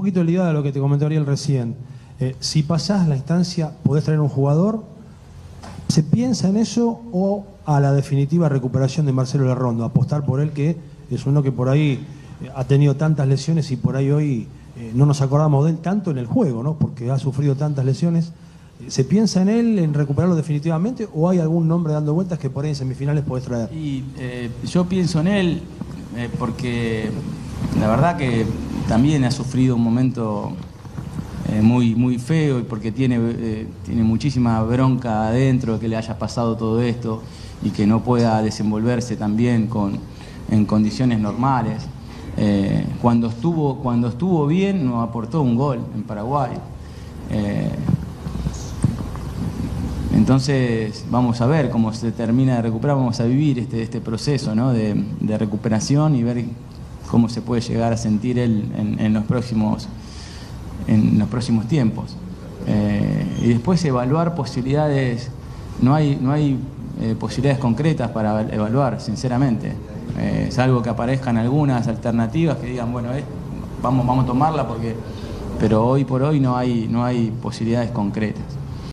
poquito ligada a lo que te comentó Ariel recién. Eh, si pasás la instancia, podés traer un jugador. ¿Se piensa en eso o a la definitiva recuperación de Marcelo Lerrondo? Apostar por él, que es uno que por ahí eh, ha tenido tantas lesiones y por ahí hoy eh, no nos acordamos de él tanto en el juego, ¿no? Porque ha sufrido tantas lesiones. ¿Se piensa en él, en recuperarlo definitivamente, o hay algún nombre dando vueltas que por ahí en semifinales podés traer? Y yo pienso en él porque la verdad que también ha sufrido un momento eh, muy, muy feo y porque tiene, eh, tiene muchísima bronca adentro de que le haya pasado todo esto y que no pueda desenvolverse también con, en condiciones normales. Eh, cuando, estuvo, cuando estuvo bien nos aportó un gol en Paraguay. Entonces vamos a ver cómo se termina de recuperar, vamos a vivir este, este proceso ¿no? de recuperación y ver cómo se puede llegar a sentir él en, los, próximos, en los próximos tiempos. Eh, y después evaluar posibilidades, no hay, no hay eh, posibilidades concretas para evaluar, sinceramente. Eh, salvo que aparezcan algunas alternativas que digan, bueno, eh, vamos, vamos a tomarla porque... Pero hoy por hoy no hay, no hay posibilidades concretas.